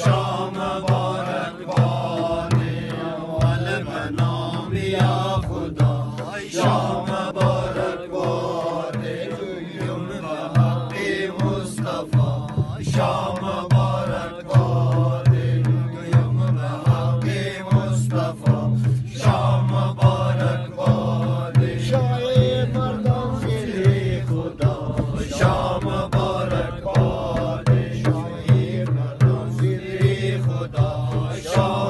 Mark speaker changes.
Speaker 1: Shama Shadai